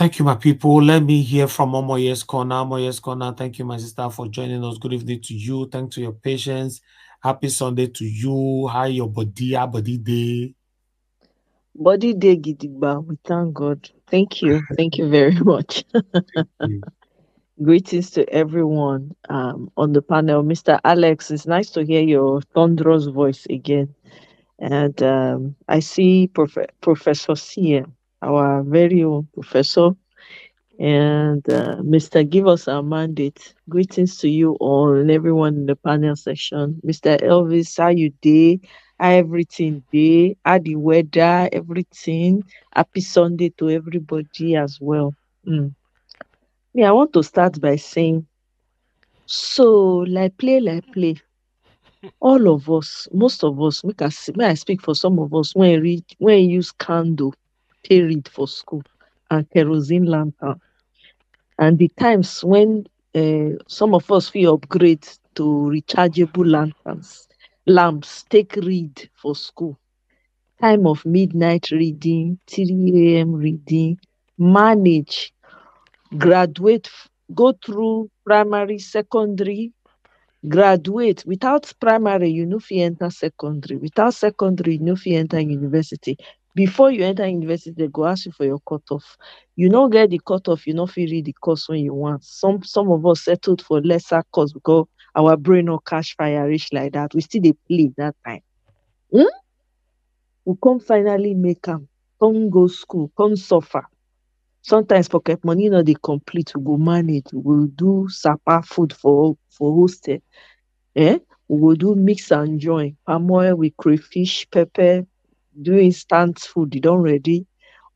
Thank you, my people. Let me hear from Omoye's Corner. Omoye's Corner, thank you, my sister, for joining us. Good evening to you. Thanks to your patience. Happy Sunday to you. How your body, how body day? Body day gidigba. We thank God. Thank you. Thank you very much. Greetings to everyone um, on the panel. Mr. Alex, it's nice to hear your thunderous voice again. And um, I see Prof- Professor Sia, our very own professor, and uh, Mr. Give us our mandate. Greetings to you all and everyone in the panel section. Mr. Elvis, how you day? How everything day? How the weather? Everything. Happy Sunday to everybody as well. Mm. Yeah, I want to start by saying, so like play, like play. All of us, most of us, make us may I speak for some of us when read when use candle, read for school and kerosene lantern. And the times when uh, some of us feel upgrade to rechargeable lanterns, lamps, take read for school. Time of midnight reading, 3 a.m. reading, manage, graduate, go through primary, secondary, graduate. Without primary, you know if you enter secondary. Without secondary, you know if you enter university. Before you enter university, they go ask you for your cutoff. You don't get the cutoff, you don't feel the course when you want. Some some of us settled for lesser course because our brain no cash fire rich like that. We still they play that time. Hmm? We come finally make them, come go school, come suffer. Sometimes pocket money not the complete. We go manage. We do sapa food for for hostel. Eh? We do mix and join. Palm oil with crayfish, pepper, do instant food, you don't ready.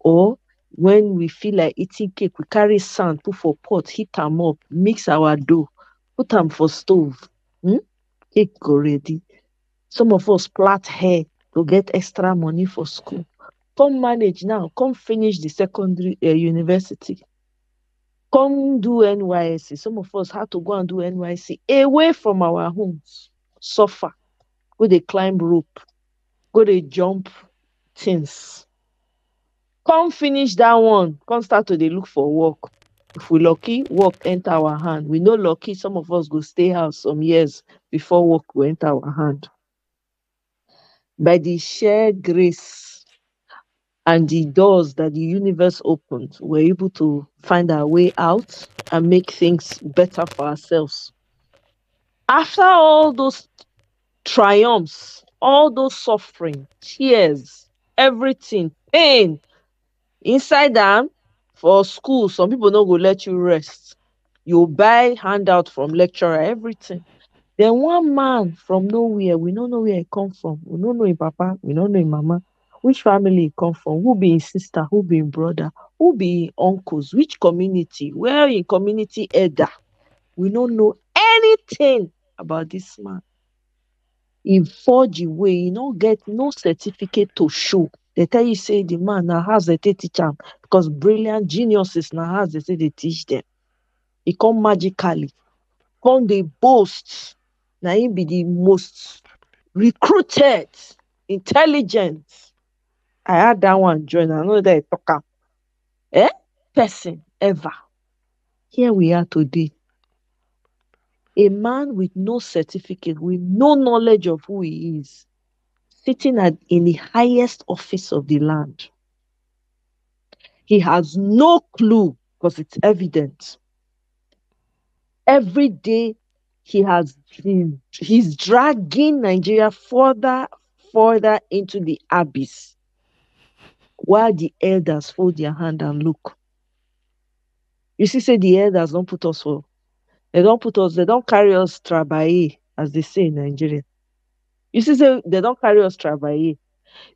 Or when we feel like eating cake, we carry sand, put for pot, heat them up, mix our dough, put them for stove. Hmm? Cake go ready. Some of us plait hair to get extra money for school. Come manage now. Come finish the secondary uh, university. Come do NYSC. Some of us had to go and do NYSC away from our homes. Suffer. Go they climb rope. Go they jump things. Come finish that one. Come start to look for work. If we lucky, work enter our hand. We no lucky, some of us go stay house some years before work go enter our hand. By the sheer grace and the doors that the universe opened, we're able to find our way out and make things better for ourselves. After all those triumphs, all those suffering, tears, everything, pain, inside them for school, some people no go let you rest. You buy handout from lecturer, everything. Then one man from nowhere, we don't know where he come from. We don't know his papa, we don't know his mama. Which family he come from? Who be his sister? Who be his brother? Who be his uncles? Which community? Where in community elder? We don't know anything about this man. He forge away, he no get no certificate to show. They tell you say the man now has they teach him because brilliant geniuses now has they say they teach them. He come magically, come they boast. Now he be the most recruited, intelligent. I had that one join. I know that talk am. Eh? Person ever. Here we are today. A man with no certificate, with no knowledge of who he is, sitting at in the highest office of the land. He has no clue because it's evident. Every day he has been, he's dragging Nigeria further, further into the abyss while the elders fold their hand and look. You see, say the elders don't put us for, they don't put us, they don't carry us trabaye, as they say in Nigeria. You see, they don't carry us trabaye.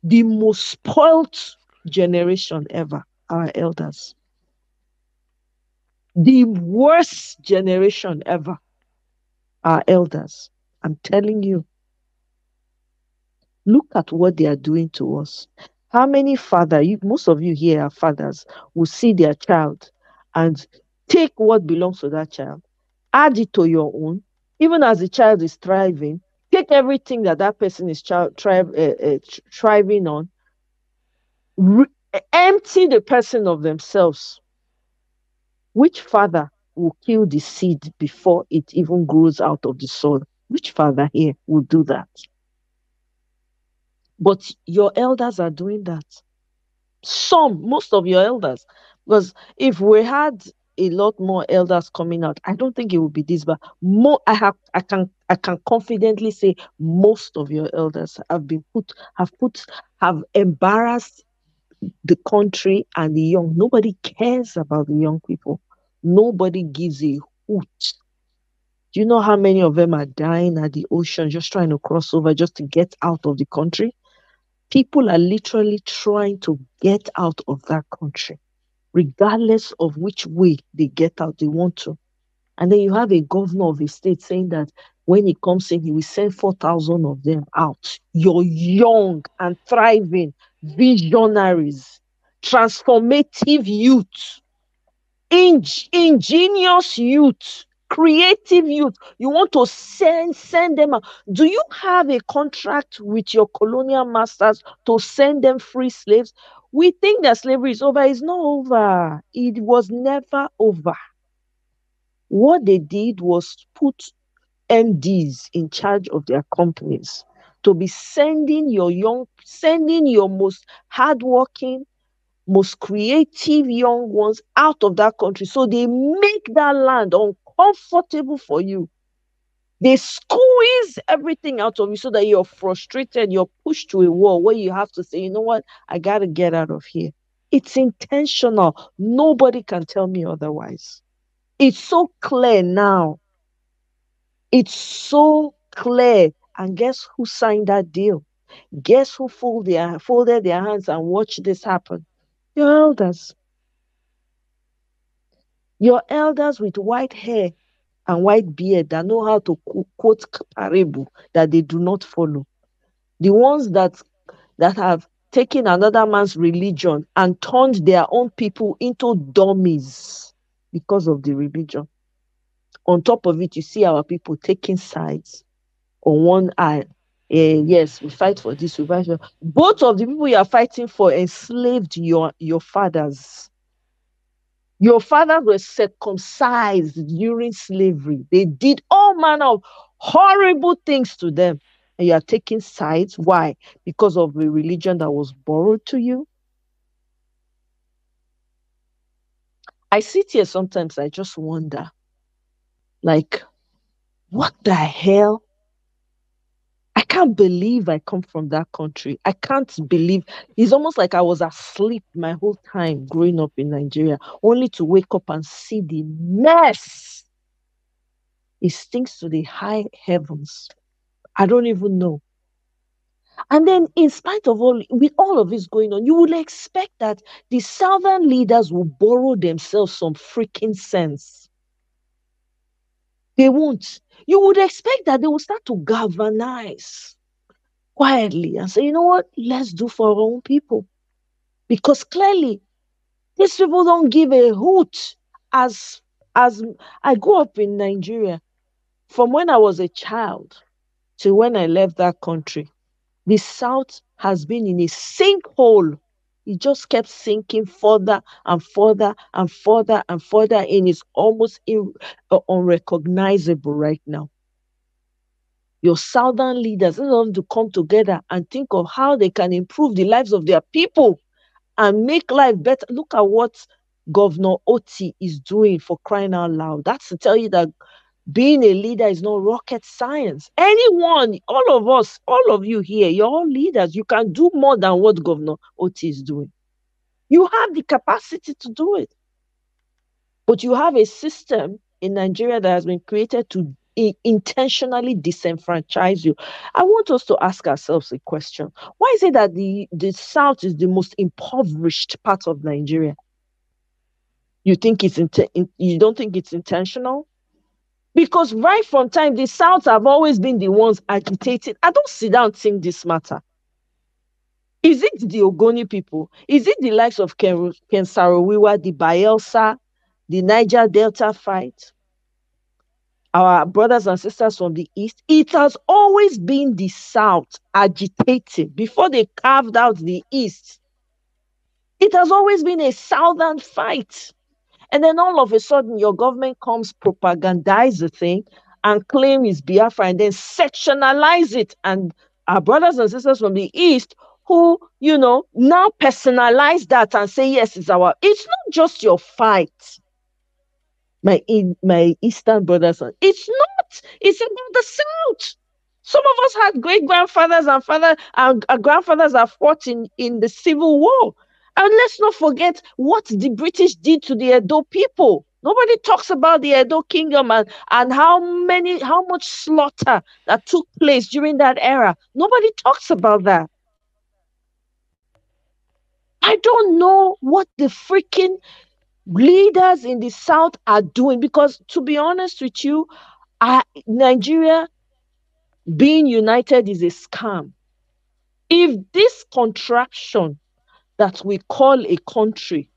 The most spoilt generation ever, our elders. The worst generation ever, our elders. I'm telling you. Look at what they are doing to us. How many father, you, most of you here are fathers, will see their child and take what belongs to that child, add it to your own, even as the child is thriving, take everything that that person is child, thrive, uh, uh, thriving on, re- empty the person of themselves, Which father will kill the seed before it even grows out of the soil? Which father here will do that? But your elders are doing that. Some, most of your elders. Because if we had a lot more elders coming out, I don't think it would be this, but more I have I can I can confidently say most of your elders have been put have put have embarrassed the country and the young. Nobody cares about the young people. Nobody gives a hoot. Do you know how many of them are dying at the ocean just trying to cross over just to get out of the country? People are literally trying to get out of that country, regardless of which way they get out, they want to. And then you have a governor of a state saying that when he comes in, he will send 4,000 of them out. You're young and thriving, visionaries, transformative youth, in- ingenious youth, creative youth. You want to send send them out. Do you have a contract with your colonial masters to send them free slaves? We think that slavery is over. It's not over. It was never over. What they did was put MDs in charge of their companies to be sending your young, sending your most hardworking, most creative young ones out of that country. So they make that land uncomfortable for you. They squeeze everything out of you so that you're frustrated, you're pushed to a wall where you have to say, you know what, I got to get out of here. It's intentional. Nobody can tell me otherwise. It's so clear now. It's so clear. And guess who signed that deal? Guess who folded their, folded their hands and watched this happen? Your elders. Your elders with white hair and white beard that know how to quote parable that they do not follow. The ones that that have taken another man's religion and turned their own people into dummies because of the religion. On top of it, you see our people taking sides on one eye. Uh, yes, we fight for this, we fight for both of the people you are fighting for enslaved your your fathers. Your fathers were circumcised during slavery. They did all manner of horrible things to them. And you are taking sides. Why? Because of a religion that was borrowed to you. I sit here sometimes, I just wonder, like, what the hell? Can't believe I come from that country. I can't believe it's almost like I was asleep my whole time growing up in Nigeria, only to wake up and see the mess. It stinks to the high heavens. I don't even know. And then, in spite of all, with all of this going on, you would expect that the southern leaders will borrow themselves some freaking sense. They won't. You would expect that they will start to galvanize quietly and say, you know what, let's do for our own people. Because clearly, these people don't give a hoot. As as I grew up in Nigeria, from when I was a child to when I left that country, the South has been in a sinkhole. It just kept sinking further and further and further and further, and it's almost in, uh, unrecognizable right now. Your southern leaders need to come together and think of how they can improve the lives of their people and make life better. Look at what Governor Otti is doing for crying out loud. That's to tell you that being a leader is not rocket science. Anyone, all of us, all of you here, you're all leaders. You can do more than what Governor Otti is doing. You have the capacity to do it. But you have a system in Nigeria that has been created to intentionally disenfranchise you. I want us to ask ourselves a question. Why is it that the, the South is the most impoverished part of Nigeria? You think it's in, you don't think it's intentional? Because right from time, the South have always been the ones agitating. I don't sit down think this matter. Is it the Ogoni people? Is it the likes of Ken, Ken Saro-Wiwa, the Bayelsa, the Niger Delta fight? Our brothers and sisters from the East, it has always been the South agitating before they carved out the East. It has always been a Southern fight. And then all of a sudden, your government comes propagandize the thing and claim it's Biafra and then sectionalize it. And our brothers and sisters from the East who, you know, now personalize that and say, yes, it's our, it's not just your fight. My, my Eastern brothers, it's not, it's about the South. Some of us had great grandfathers and father and grandfathers have fought in, in the Civil War. And let's not forget what the British did to the Edo people. Nobody talks about the Edo kingdom and, and how many, how much slaughter that took place during that era. Nobody talks about that. I don't know what the freaking leaders in the South are doing because, to be honest with you, I, Nigeria being united is a scam. If this contraction that we call a country,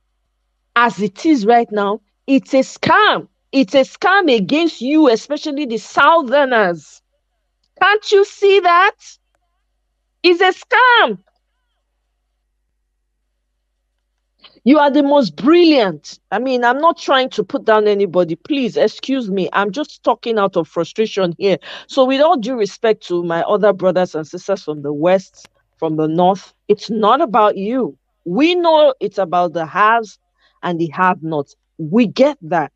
as it is right now, it's a scam. It's a scam against you, especially the Southerners. Can't you see that? It's a scam. You are the most brilliant. I mean, I'm not trying to put down anybody. Please excuse me. I'm just talking out of frustration here. So, with all due respect to my other brothers and sisters from the West, from the North, it's not about you. We know it's about the haves and the have nots. We get that.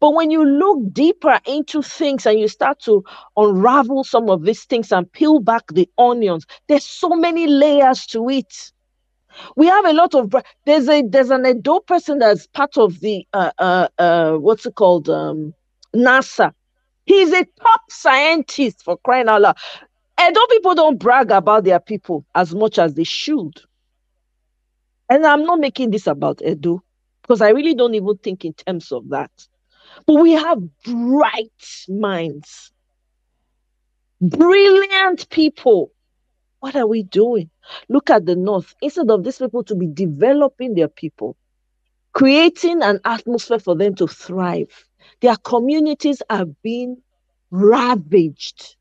But when you look deeper into things and you start to unravel some of these things and peel back the onions, there's so many layers to it. We have a lot of there's a there's an Edo person that's part of the uh uh uh what's it called um NASA. He's a top scientist for crying out loud. Edo people don't brag about their people as much as they should. And I'm not making this about Edo because I really don't even think in terms of that. But we have bright minds, brilliant people what are we doing? Look at the North. Instead of these people to be developing their people, creating an atmosphere for them to thrive, their communities are being ravaged.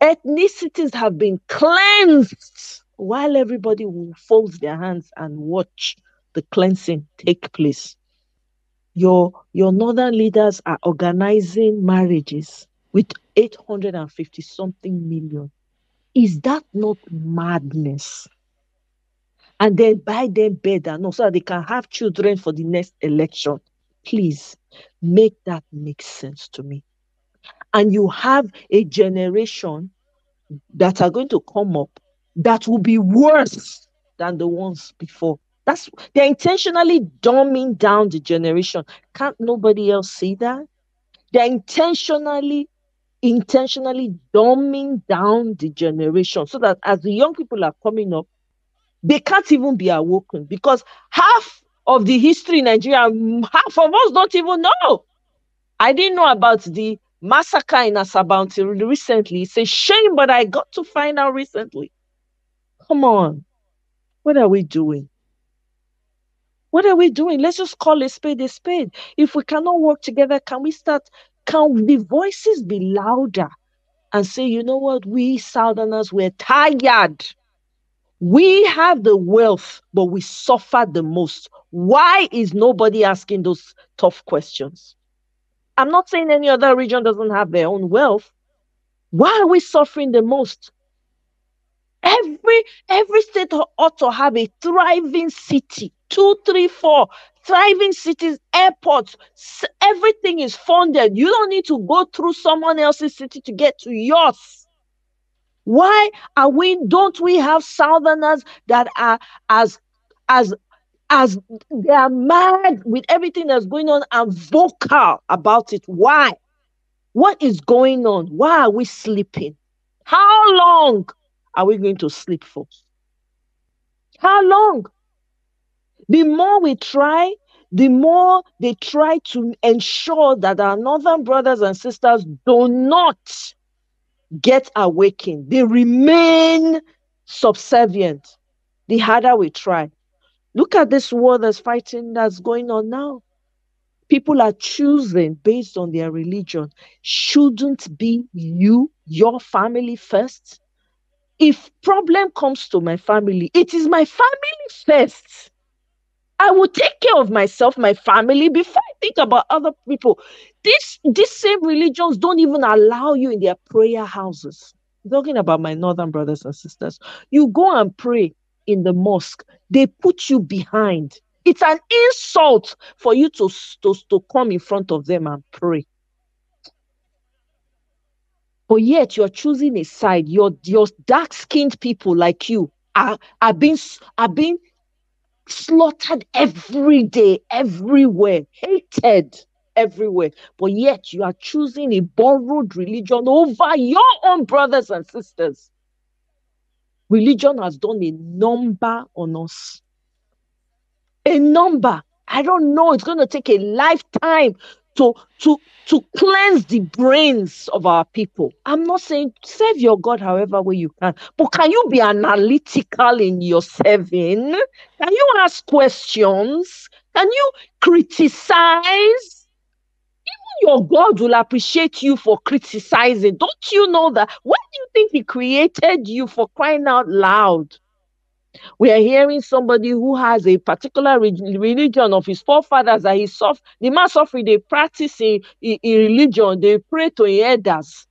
Ethnicities have been cleansed while everybody will fold their hands and watch the cleansing take place. Your, your northern leaders are organizing marriages with 850 something million is that not madness? And then buy them better, no, so that they can have children for the next election. Please make that make sense to me. And you have a generation that are going to come up that will be worse than the ones before. That's they're intentionally dumbing down the generation. Can't nobody else see that? They're intentionally intentionally dumbing down the generation so that as the young people are coming up, they can't even be awoken because half of the history in Nigeria, half of us don't even know. I didn't know about the massacre in Asaba until recently. It's a shame, but I got to find out recently. Come on. What are we doing? What are we doing? Let's just call a spade a spade. If we cannot work together, can we start can the voices be louder and say, you know what, we Southerners, we're tired. We have the wealth, but we suffer the most. Why is nobody asking those tough questions? I'm not saying any other region doesn't have their own wealth. Why are we suffering the most? Every every state ought to have a thriving city, two, three, four thriving cities, airports, everything is funded. You don't need to go through someone else's city to get to yours. Why are we don't we have southerners that are as as as they are mad with everything that's going on and vocal about it? Why? What is going on? Why are we sleeping? How long are we going to sleep for? How long? The more we try, the more they try to ensure that our northern brothers and sisters do not get awakened. They remain subservient. The harder we try. Look at this war that's fighting that's going on now. People are choosing based on their religion. Shouldn't be you, your family first. If problem comes to my family, it is my family first. I will take care of myself, my family, before I think about other people. This these same religions don't even allow you in their prayer houses. I'm talking about my northern brothers and sisters. You go and pray in the mosque, they put you behind. It's an insult for you to, to, to come in front of them and pray. But yet you're choosing a side. Your your dark-skinned people like you are, are being are being slaughtered every day, everywhere, hated everywhere. But yet you are choosing a borrowed religion over your own brothers and sisters. Religion has done a number on us. A number. I don't know. It's going to take a lifetime to to to cleanse the brains of our people. I'm not saying serve your God however way you can, but can you be analytical in your serving? Can you ask questions? Can you criticize? Even your God will appreciate you for criticizing. Don't you know that? When do you think He created you for crying out loud? We are hearing somebody who has a particular religion of his forefathers that he suffer. The man suffering, they practice in religion, they pray to elders.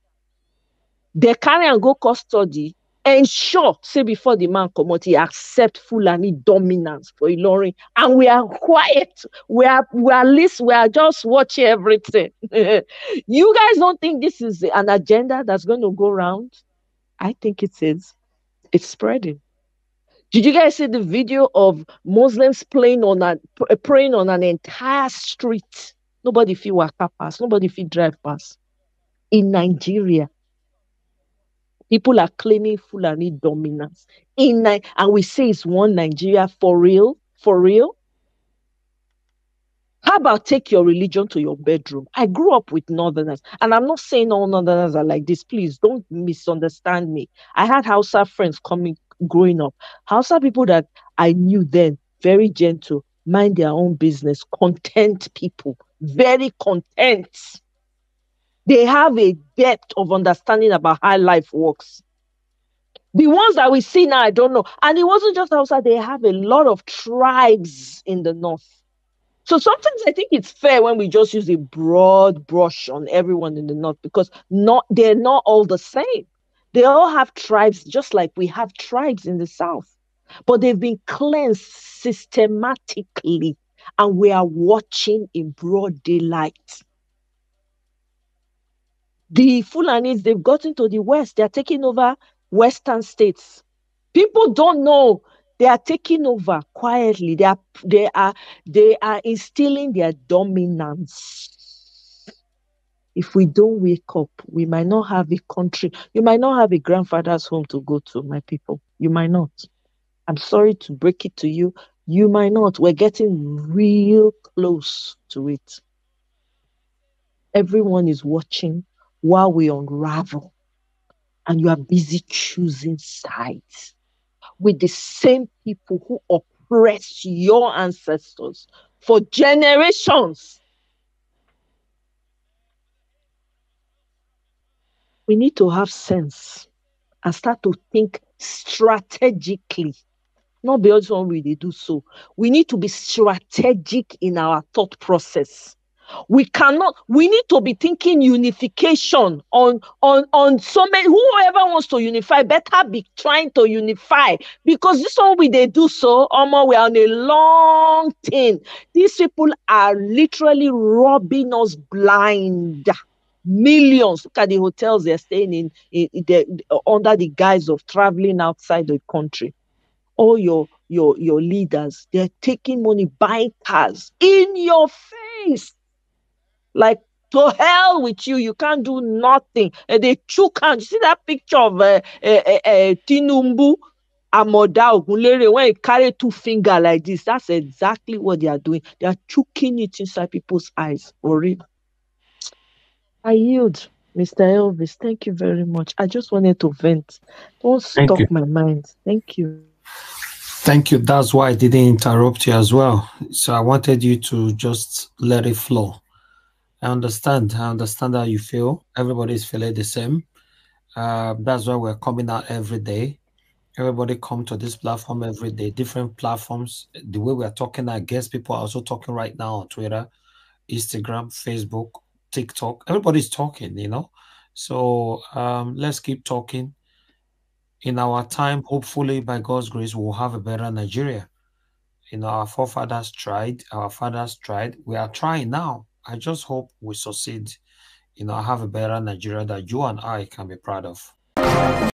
They carry and go custody. Ensure, say before the man come out, he accept full Fulani dominance for Ilorin. And we are quiet. We are we are least, we are just watching everything. you guys don't think this is an agenda that's going to go around? I think it is. It's spreading. Did you guys see the video of Muslims playing on praying on an entire street? Nobody feel walk past, nobody feel drive past. In Nigeria, people are claiming Fulani dominance. In and we say it's one Nigeria for real, for real. How about take your religion to your bedroom? I grew up with Northerners, and I'm not saying all Northerners are like this. Please don't misunderstand me. I had Hausa friends coming growing up. Hausa people that I knew then, very gentle, mind their own business, content people, very content. They have a depth of understanding about how life works. The ones that we see now, I don't know. And it wasn't just Hausa, they have a lot of tribes in the north. So sometimes I think it's fair when we just use a broad brush on everyone in the north because not they're not all the same. They all have tribes, just like we have tribes in the south, but they've been cleansed systematically, and we are watching in broad daylight. The Fulanis, they've gotten to the west, they're taking over western states. People don't know they are taking over quietly. They are they are they are instilling their dominance if we don't wake up, we might not have a country. You might not have a grandfather's home to go to, my people. You might not. I'm sorry to break it to you. You might not. We're getting real close to it. Everyone is watching while we unravel, and you are busy choosing sides with the same people who oppressed your ancestors for generations we need to have sense and start to think strategically. Not be also when we do so. We need to be strategic in our thought process. We cannot, we need to be thinking unification on on on so many whoever wants to unify better be trying to unify because this one we they do so almost we are on a long thing. These people are literally robbing us blind millions. Look at the hotels they're staying in, in, in under the guise of traveling outside the country. All your your your leaders, they're taking money, buying cars in your face. Like to hell with you, you can't do nothing. And they choke and you see that picture of uh, uh, uh, uh Tinubu Amoda Ogunlere when he carry two finger like this. That's exactly what they are doing. They are choking it inside people's eyes. Horrible. I yield, Mr. Elvis. Thank you very much. I just wanted to vent. Don't stop my mind. Thank you. Thank you. That's why I didn't interrupt you as well. So I wanted you to just let it flow. I understand. I understand how you feel. Everybody's feeling the same. Uh, that's why we're coming out every day. Everybody come to this platform every day, different platforms. The way we are talking, I guess people are also talking right now on Twitter, Instagram, Facebook, TikTok. Everybody's talking, you know. So um, let's keep talking. In our time, hopefully, by God's grace, we'll have a better Nigeria. You know, our forefathers tried, our fathers tried. We are trying now. I just hope we succeed. You know, have a better Nigeria that you and I can be proud of.